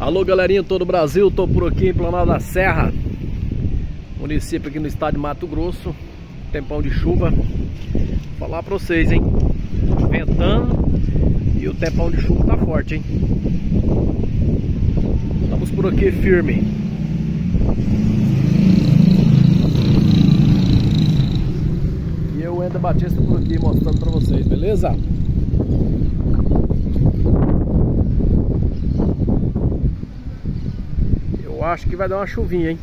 Alô galerinha todo o Brasil, tô por aqui em Planalto da Serra Município aqui no estado de Mato Grosso Tempão de chuva. Vou falar pra vocês, hein? Ventando E o tempão de chuva tá forte, hein? Estamos por aqui firme. E eu, Ender Batista, por aqui mostrando pra vocês, beleza? Eu acho que vai dar uma chuvinha, hein?